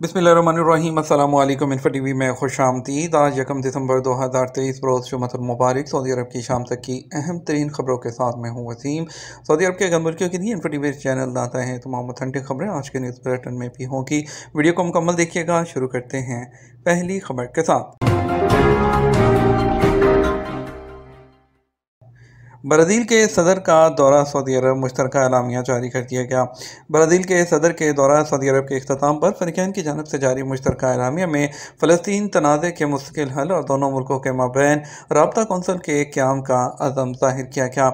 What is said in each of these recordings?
बिस्मिल्लाहिर्रहमानिर्रहीम। अस्सलाम T V में खुश आमदीद। आज यकम दिसंबर 2023 रोज़ शुमत मुबारक, सऊदी अरब की शाम तक की अहम तरीन खबरों के साथ मैं हूँ वसीम। सऊदी अरब के अगर मुल्कियों के लिए इन्फो टीवी चैनल लाता है तमाम ऑथेंटिक खबरें आज के न्यूज़ बुलेटिन में भी होंगी। वीडियो को मुकम्मल देखिएगा। शुरू करते हैं पहली खबर के साथ। ब्राज़ील के सदर का दौरा सऊदी अरब मुश्तर एलामिया जारी कर दिया गया। ब्राज़ील के सदर के दौरा सऊदी अरब के अख्ताम पर फ़नकैन की जानब से जारी मुश्तर एलामिया में फ़लस्तीन तनाज़ के मुस्तकिल हल और दोनों मुल्कों के माबेन रबता कौंसल के क्याम का अज़म ज़ाहिर किया गया।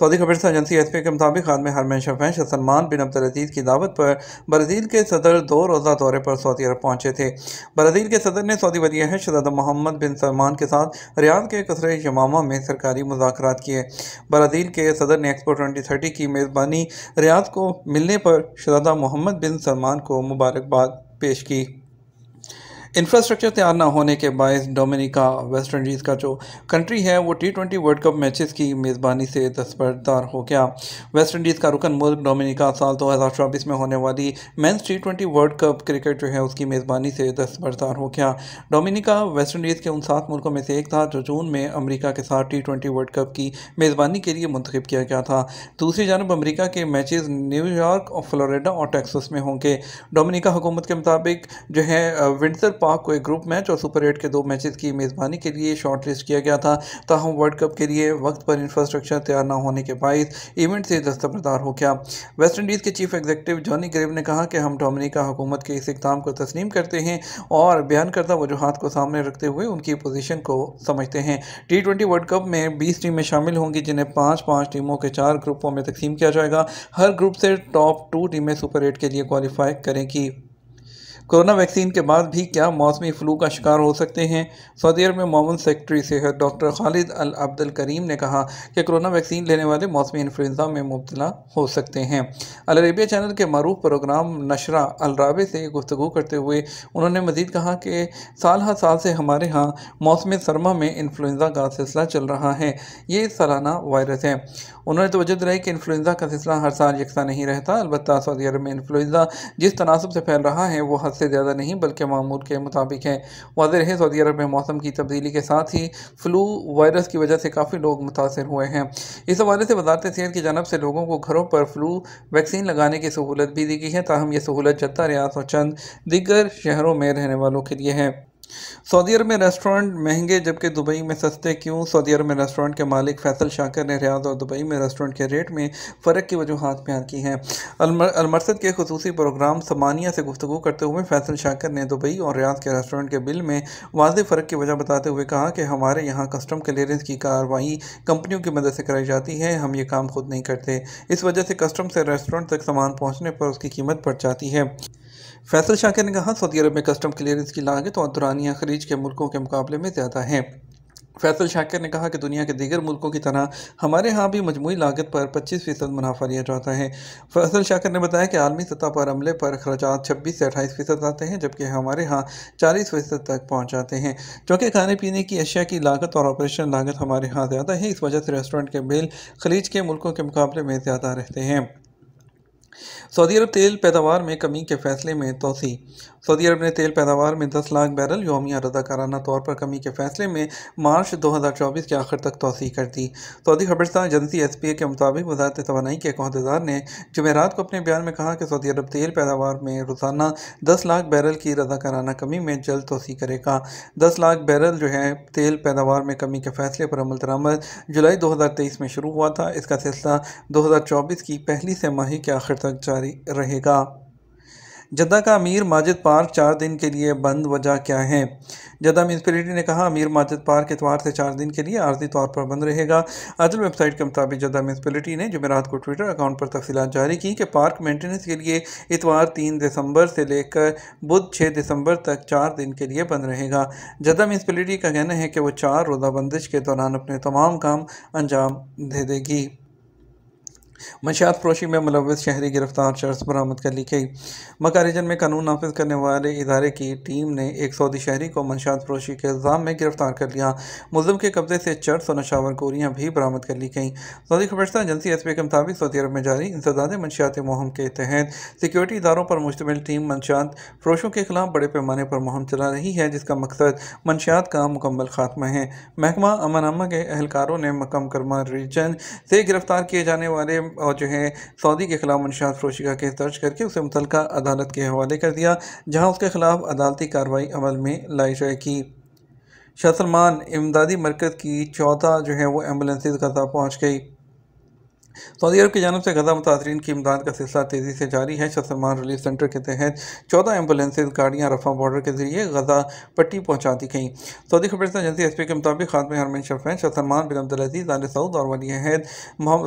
सऊदी खबर एजेंसी एस पी के मुताबिक खादम हरमैन शफैश सलमान बिन अब्दुलजीज़ की दावत पर ब्राज़ील के सदर दो रोज़ा दौरे पर सऊदी अरब पहुँचे थे। ब्राज़ील के सदर ने सऊदी वली शहजादा मोहम्मद बिन सलमान के साथ रियाद के कसर यमामा में सरकारी मुजाकर किए। ब्राज़ील के सदर ने एक्सपो ट्वेंटी थर्टी की मेज़बानी रियाद को मिलने पर शहजादा मोहम्मद बिन सलमान को मुबारकबाद पेश की। इंफ्रास्ट्रक्चर तैयार ना होने के बायस डोमिनिका वेस्ट इंडीज़ का जो कंट्री है, वो T twenty world cup matches की मेज़बानी से दस्तबरदार हो गया। वेस्ट इंडीज़ का रुकन मुल्क डोमिनिका साल दो हज़ार चौबीस में होने वाली men's T twenty world cup cricket जो है, उसकी मेज़बानी से दस्तबरदार हो गया। डोमिनिका वेस्ट इंडीज़ के उन सात मुल्कों में से एक था, जो जून में अमरीका के साथ टी ट्वेंटी वर्ल्ड कप की मेज़बानी के लिए मंतखब किया गया था। दूसरी जानब अमरीका के मैचेज़ न्यूयॉर्क और फ्लोरिडा और टेक्सस में होंगे। डोमिनिका हुकूमत के मुताबिक जो है विंटर पाक को एक ग्रुप मैच और सुपर एट के दो मैचेस की मेज़बानी के लिए शॉर्ट लिस्ट किया गया था। ताहम वर्ल्ड कप के लिए वक्त पर इंफ्रास्ट्रक्चर तैयार न होने के बायस इवेंट से दस्तबरदार हो गया। वेस्ट इंडीज़ के चीफ एग्जीक्यूटिव जॉनी ग्रेव ने कहा कि हम डोमिनिका हुकूमत के इस इकदाम को तस्लीम करते हैं और बयान करदा वजूहत को सामने रखते हुए उनकी पोजीशन को समझते हैं। टी ट्वेंटी वर्ल्ड कप में बीस टीमें शामिल होंगी, जिन्हें पाँच पाँच टीमों के चार ग्रुपों में तकसीम किया जाएगा। हर ग्रुप से टॉप टू टीमें सुपर एट के लिए क्वालिफाई करेंगी। कोरोना वैक्सीन के बाद भी क्या मौसमी फ्लू का शिकार हो सकते हैं? सऊदी अरब में मामून सेक्रेटरी सेहत doctor Khalid Al Abdul Karim ने कहा कि कोरोना वैक्सीन लेने वाले मौसमी इन्फ्लुन्जा में मुबतला हो सकते हैं। अल अरेबिया चैनल के मरूफ प्रोग्राम नशरा अलराबे से गुफ्तु करते हुए उन्होंने मजीद कहा कि साल हर साल से हमारे यहाँ मौसम सरमा में इन्फ्लुन्जा का सिलसिला चल रहा है। ये सालाना वायरस है। उन्होंने तोजह दिलाई कि इन्फ्लुन्जा का सिलसिला हर साल यकसा नहीं रहता। अलबत् सऊदी अरब में इन्फ्लुन्जा जिस तनासब से फैल रहा है, वो हद से ज़्यादा नहीं, बल्कि मामूल के मुताबिक हैं। वाज रहे, सऊदी अरब में मौसम की तब्दीली के साथ ही फ्लू वायरस की वजह से काफ़ी लोग मुतासर हुए हैं। इस हवाले से वजारत सेहत की जानब से लोगों को घरों पर फ्लू वैक्सीन लगाने की सहूलत भी दी गई है। ताहम यह सहूलत जद्दा रियास और चंद दिगर शहरों में रहने वालों के लिए है। सऊदी अरब में रेस्टोरेंट महँगे, जबकि दुबई में सस्ते क्यों? सऊदी अरब में रेस्टोरेंट के मालिक फैसल शाकर ने रियाद और दुबई में रेस्टोरेंट के रेट में फ़र्क की वजूहत बयान की हैं। अलमरसद के खसूसी प्रोग्राम समानिया से गुफ्तु करते हुए फैसल शाकर ने दुबई और रियाद के रेस्टोरेंट के बिल में वाज फ़र्क की वजह बताते हुए कहा कि हमारे यहाँ कस्टम क्लियरेंस की कार्रवाई कंपनियों की मदद से कराई जाती है, हम ये काम खुद नहीं करते। इस वजह से कस्टम से रेस्टोरेंट तक सामान पहुँचने पर उसकी कीमत बढ़ जाती है। फैसल शाकिर ने कहा सऊदी अरब में कस्टम क्लियरेंस की लागत और दुरानिया खरीज के मुल्कों के मुकाबले में ज़्यादा हैं। फैसल शाकिर ने कहा कि दुनिया के दीगर मुल्कों की तरह हमारे यहाँ भी मजमू लागत पर पच्चीस फ़ीसद मुनाफा लिया जाता है। फैसल शाकिर ने बताया कि आलमी सतह पर अमले पर अखराज छब्बीस से अट्ठाईस फ़ीसद आते हैं, जबकि हमारे यहाँ चालीस फ़ीसद तक पहुँच जाते हैं। चूँकि खाने पीने की अशिया की लागत और ऑपरेशन लागत हमारे यहाँ ज़्यादा है, इस वजह से रेस्टोरेंट के बिल खलीज के मुल्कों के मुकाबले में ज़्यादा रहते हैं। सऊदी अरब तेल पैदावार में कमी के फैसले में तोसी। सऊदी अरब ने तेल पैदावार में 10 लाख बैरल योमिया रजाकाराना तौर पर कमी के फैसले में मार्च 2024 के आखिर तक तोसी कर दी। सऊदी खबरस्तान एजेंसी एस पी ए के मुताबिक वजारत तोानाई के अहदेदार ने जमेरात को अपने बयान में कहा कि सऊदी अरब तेल पैदावार में रोज़ाना दस लाख बैरल की रजाकाराना कमी में जल्द तोसी करेगा। दस लाख बैरल जो है, तेल पैदावार में कमी के फैसले पर अमल दरामद जुलाई दो हज़ार तेईस में शुरू हुआ था। इसका सिलसिला दो हज़ार चौबीस की पहली से माही के आखिर तक जारी रहेगा। जद्दा का अमीर माजिद पार्क चार दिन के लिए बंद, वजह क्या है? जद्दा म्यूनसिपलिटी ने कहा, अमीर माजिद पार्क इतवार से चार दिन के लिए आर्जी तौर पर बंद रहेगा। अदल वेबसाइट के मुताबिक जद्दा म्यूनसिपलिटी ने जमेरात को ट्विटर अकाउंट पर तफसीत जारी की कि पार्क मेंटेनेंस के लिए इतवार तीन दिसंबर से लेकर बुध छः दिसंबर तक चार दिन के लिए बंद रहेगा। जद्दा म्यूनसिपलिटी का कहना है कि वह चार रोज़ा बंदिश के दौरान अपने तमाम काम अंजाम दे देगी। मंशियात फरोशी में मुलविस शहरी गिरफ़्तार चर्च बरामद कर ली गई। मक्का रीजन में कानून नाफिज करने वाले इदारे की टीम ने एक सऊदी शहरी को मंशियात फरोशी के इल्ज़ाम में गिरफ़्तार कर लिया। मुलम के कब्जे से चर्च और नशावर गोरियाँ भी बरामद कर ली गई। सऊदी खबरस्ता एजेंसी एस पी के मुताबिक सऊदी अरब में जारी इंसदाद मंशियाती मुहम के तहत सिक्योरिटी इदारों पर मुश्तमिल टीम मंशियात फरोशों के खिलाफ बड़े पैमाने पर मुहम चला रही है, जिसका मकसद मंशियात का मुकम्मल खात्मा है। महकमा अमन अमा के अहलकारों ने मकम करमा रीजन से गिरफ़्तार किए जाने वाले जो है सऊदी के खिलाफ मनशात फरोशी का केस दर्ज करके उसे मुतल अदालत के हवाले कर दिया, जहाँ उसके खिलाफ अदालती कार्रवाई अमल में लाई जाएगी। शाह सलमान इमदादी मरकज़ की चौथा जो है वो एम्बुलेंसेज गजा पहुँच गई। सऊदी अरब की जानब से गजा मुतासरीन की इमदाद का सिलसिला तेज़ी से जारी है। सलमान रिलीफ सेंटर के तहत चौदह एम्बुलेंसेज गाड़ियाँ रफा बॉर्डर के ज़रिए गजा पट्टी पहुँचा दी गई। सऊदी खबर एजेंसी एस पी के मुताबिक खातम हरमिन शफैन Salman bin Abdulaziz Al Saud और वली अहद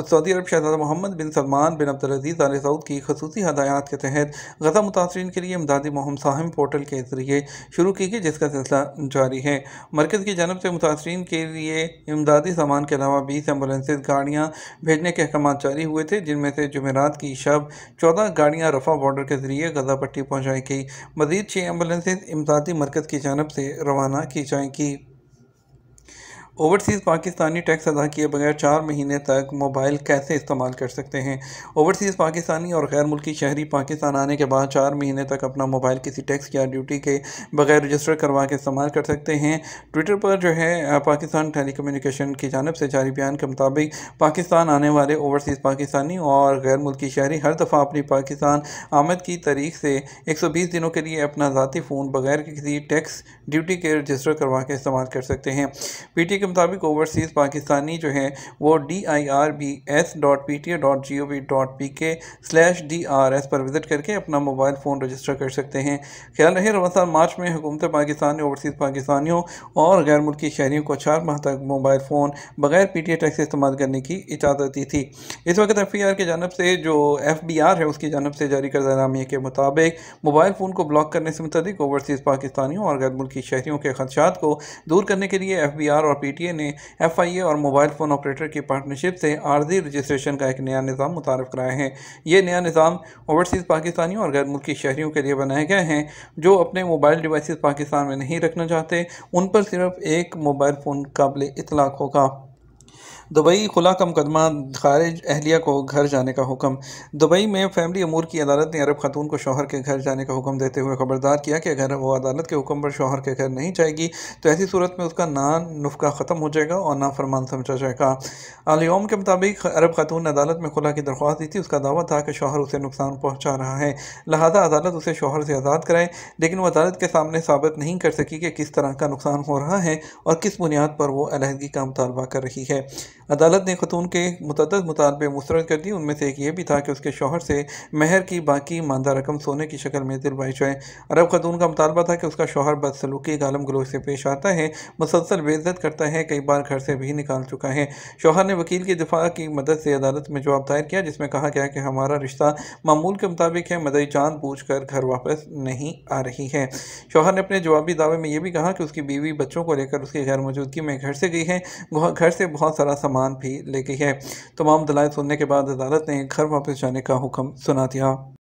सऊदी अरब शहजादा Mohammed bin Salman bin Abdulaziz Al Saud की खसूसी हदायत के तहत गजा मुतासरीन के लिए इमदादी मुहम साहम पोर्टल के ज़रिए शुरू की गई, जिसका सिलसिला जारी है। मरकज़ की जानब से मुतासरीन के लिए इमदादी सामान के अलावा बीस एम्बुलेंसेज गाड़ियाँ भेजने के अहकाम जारी हुए थे, जिनमें से जुमेरात की शब चौदह गाड़ियाँ रफा बॉर्डर के ज़रिए गजा पट्टी पहुँचाई गई। मजीद छः एम्बुलेंसेज इमदादी मरकज़ की जानब से रवाना की जाएँगी। ओवरसीज़ पाकिस्तानी टैक्स अदा किए बगैर चार महीने तक मोबाइल कैसे इस्तेमाल कर सकते हैं? ओवरसीज़ पाकिस्तानी और गैर मुल्की शहरी पाकिस्तान आने के बाद चार महीने तक अपना मोबाइल किसी टैक्स या ड्यूटी के बगैर रजिस्टर करवा के इस्तेमाल कर सकते हैं। ट्विटर पर जो है पाकिस्तान टेली कम्यूनिकेशन की जानब से जारी बयान के मुताबिक, पाकिस्तान आने वाले ओवरसीज़ पाकिस्तानी और गैर मुल्की शहरी हर दफ़ा अपनी पाकिस्तान आमद की तारीख से एक सौ बीस दिनों के लिए अपना ज़ाती फ़ोन बगैर किसी टैक्स, ड्यूटी के रजिस्टर करवा के इस्तेमाल कर सकते हैं। पी टी के मुताबिक ओवरसीज़ पाकिस्तानी जो है, वो D I R B S dot P T A dot G O V dot P K slash D R S पर विज़िट करके अपना मोबाइल फ़ोन रजिस्टर कर सकते हैं। ख्याल रहे रवासा मार्च में हुकूमत पाकिस्तान ने ओवरसीज़ पाकिस्तानियों और गैर मुल्की शहरीों को चार माह तक मोबाइल फ़ोन बगैर पी टी ए टैक्स इस्तेमाल करने की इजाज़त दी थी। इस वक्त एफ़ ई आर की जानब से, जो एफ़ बी आर है, उसकी जानब से जारी करदा नामिया के मुताबिक मोबाइल फ़ोन को ब्लॉक करने से मुतलिक ओवरसीज़ पाकिस्तानियों और गैर मुल्की शहरीों के खदशात को दूर करने के लिए एफ़ बी आर और पी टी ए ने एफआईए और मोबाइल फ़ोन ऑपरेटर की पार्टनरशिप से आर्जी रजिस्ट्रेशन का एक नया निज़ाम मुतारफ़ कराया है। ये नया निज़ाम ओवरसीज़ पाकिस्तानियों और गैर मुल्की शहरीों के लिए बनाए गए हैं, जो अपने मोबाइल डिवाइस पाकिस्तान में नहीं रखना चाहते। उन पर सिर्फ़ एक मोबाइल फ़ोन काबिल इतलाक़ होगा। दुबई खुला का मुकदमा खारिज अहलिया को घर जाने का हुक्म। दुबई में फैमिली अमूर की अदालत ने अरब खातून को शोहर के घर जाने का हुक्म देते हुए खबरदार किया कि अगर वो अदालत के हुक्म पर शोहर के घर नहीं जाएगी तो ऐसी सूरत में उसका ना नुफ़ा ख़त्म हो जाएगा और ना फरमान समझा जाएगा। आलियोम के मुताबिक अरब खातून अदालत में खुला की दरख्वास्त दी थी। उसका दावा था कि शोहर उसे नुकसान पहुँचा रहा है। लिहाजा अदालत उसे शोहर से आज़ाद कराए, लेकिन वो अदालत के सामने साबित नहीं कर सकी कि किस तरह का नुकसान हो रहा है और किस बुनियाद पर वो अलहदगी का मुतालबा कर रही है। अदालत ने खतून के मुतद मुतालबे मुस्रद कर दिए उनमें से एक ये भी था कि उसके शोहर से महर की बाकी मानदा रकम सोने की शक्ल में दिलवाई जाए। अरब खतून का मुतालबा था कि उसका शोहर बदसलूकी गालम गलोच से पेश आता है। मुसलसल बेइज्जत करता है, कई बार घर से भी निकाल चुका है। शोहर ने वकील की दिफा की मदद से अदालत में जवाब दायर किया, जिसमें कहा गया कि हमारा रिश्ता मामूल के मुताबिक है, मदई जान पूछ कर घर वापस नहीं आ रही है। शोहर ने अपने जवाबी दावे में यह भी कहा कि उसकी बीवी बच्चों को लेकर उसकी गैर मौजूदगी में घर से गई है। घर से बहुत सारा सामान भी ले गई है। तमाम दलाल सुनने के बाद अदालत ने घर वापस जाने का हुक्म सुना दिया।